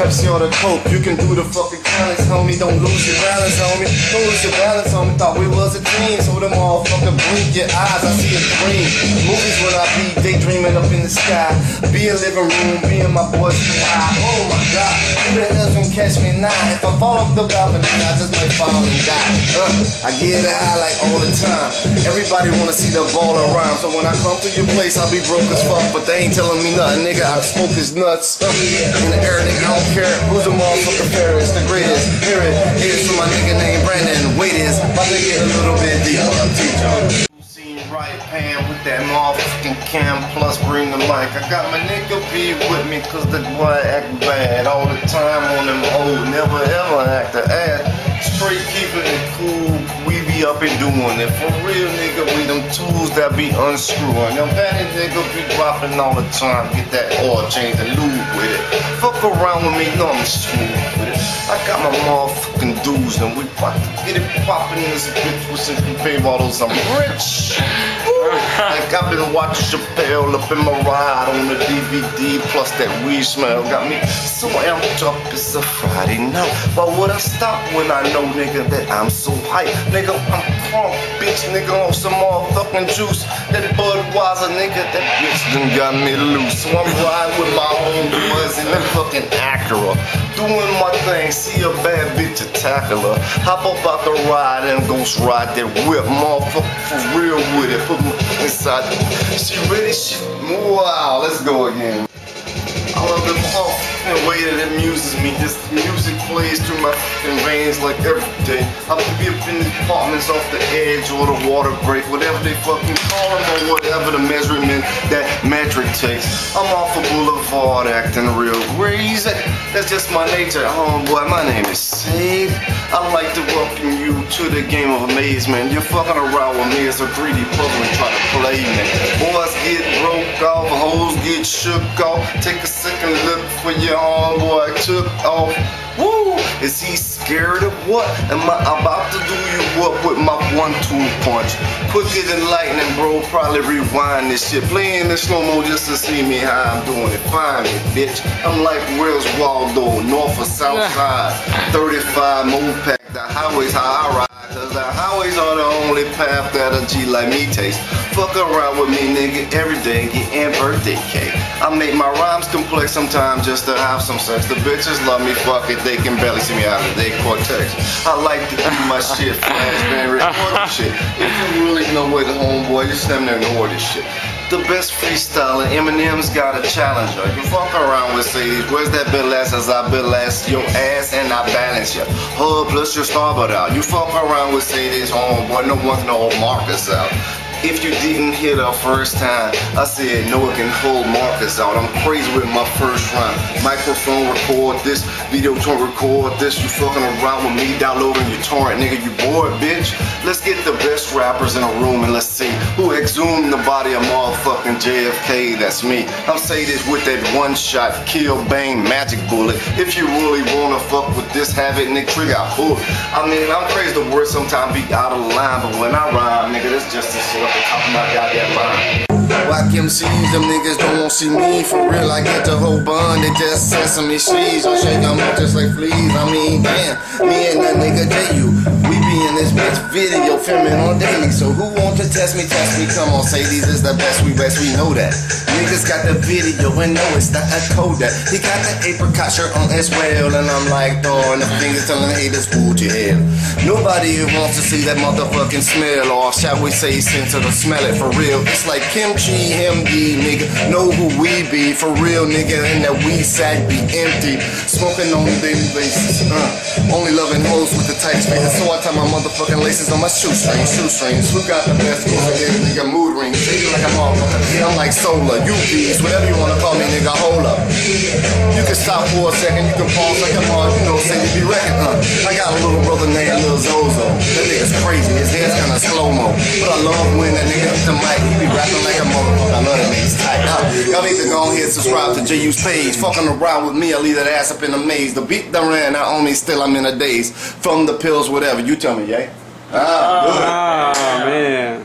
Pepsi or the Coke. You can do the fucking balance, homie. Don't lose your balance, homie. Don't lose your balance, homie. Thought we was a team, so the motherfucker blink your eyes. I see a dream. Movies when I be daydreaming up in the sky. Be in living room, be in my boys high. Oh my god, catch me now? If I fall off the balcony, I just might fall and die. Uh, I get it high like all the time. Everybody wanna see the ball around, so when I come to your place, I'll be broke as fuck. But they ain't telling me nothing, nigga. I smoke his nuts. Uh, in the air, nigga, I don't care who's the motherfucker fairest, the greatest. Hear it, here's for my nigga named Brandon. Wait is, my nigga a little bit deeper. Right pan with that motherfucking cam plus bring the mic. I got my nigga B with me cause the boy act bad all the time on them old, never ever act a ass. Straight keeping it cool, we be up and doing it. For real nigga, we them tools that be unscrewing. Them fatty nigga be dropping all the time, get that oil change and lube with it. Fuck around with me, know I'm smooth with it. I got my motherfucking dudes and we about to get it poppin' in this bitch with some pay bottles. I'm rich. Like I've been watching Chappelle up in my ride on the DVD, plus that weed smell got me so amped up. It's a Friday night. Why would I stop when I know, nigga, that I'm so hype? Nigga, I'm crunk, bitch, nigga, on some motherfucking juice. That Budweiser, nigga, that bitch done got me loose. So I'm riding with my homeboys in that fucking Acura, doing my thing. See a bad bitch, a tackle her. Hop up out the ride and go ride that whip, motherfucker, for real with it. Put my inside. She ready? She wow. Let's go again. I love the fucking way that amuses me. This music plays through my veins like every day. I could be up in the apartments off the edge or the water break, whatever they fucking call them or whatever the measurement that metric takes. I'm off a boulevard acting real crazy. That's just my nature, homeboy. My name is Sade. I'd like to welcome you to the game of amazement. You're fucking around with me as a greedy puzzle and try to play me. Shook off. Take a second look for your homeboy took off. Woo! Is he scared of what? Am I about to do you up with my one-two punch? Quicker than lightning, bro. Probably rewind this shit. Playing the slow-mo just to see me how I'm doing it. Find me, bitch. I'm like Where's Waldo, north or south side. 35 Mopac. The highways how I ride. Cause the highways are the only path that a G like me takes. Fuck around with me, nigga, every day, get getting birthday cake. I make my rhymes complex sometimes just to have some sex. The bitches love me, fuck it, they can barely see me out of their cortex. I like to do my shit fast, man, record shit. If you really know where the homeboy, just stand there and this shit. The best freestyler, Eminem's got a challenger. You fuck around with Sadie, where's that bill ass as I bill ass your ass and I balance you. Hub plus your starboard out. Uh, you fuck around with Sadie's homeboy, no one know Marcus out. If you didn't hear the first time, I said no one can hold Marcus out. I'm crazy with my first rhyme. Microphone record this, video to record this. You fucking around with me, downloading your torrent, nigga. You bored, bitch? Let's get the best rappers in a room and let's see who exhumed the body of motherfucking JFK. That's me. I'm say this with that one shot, kill, bang, magic bullet. If you really wanna fuck with this, have it, nigga, trigger out, pull. I mean, I'm crazy the word sometimes be out of line, but when I rhyme, nigga, that's just a shit Whack MCs, them niggas don't want see me for real. I get the whole bun, they just sesame seeds. I'll shake them up just like fleas. I mean, damn, me and that nigga J.U. We be in this bitch video filming on daily. So who want to test me? Test me. Come on, say these is the best. We best, we know that. Niggas got the video and know it's not a. He got the apricot shirt on as well. And I'm like throwing the fingers telling haters, would you hell? Nobody wants to see that motherfucking smell, or shall we say, sense of the smell it for real. It's like kimchi, ye, nigga. Know who we be for real, nigga. And that weed sack be empty. Smoking on a daily basis. Uh, only loving hoes with the tight spaces. So I tie my motherfucking laces on my shoestrings. Shoestrings. Who got the best music? Nigga, mood rings. Shady like a motherfucker. I'm like solar. You whatever you wanna call me, nigga. Hold up. You can stop for a second. You can pause like a pause. You know, say you be wrecking. Uh, I got a little brother named Lil Zozo. That nigga's crazy. His hair's kinda slow mo. But I love when that nigga hit the mic. He be rapping like a motherfucker. I love that nigga's tight. Uh, y'all need to go ahead subscribe to JU's page. Fucking around with me, I leave that ass up in a maze. The beat done ran out on me, still I'm in a daze. From the pills, whatever. You tell me, yay. Ah. Oh man.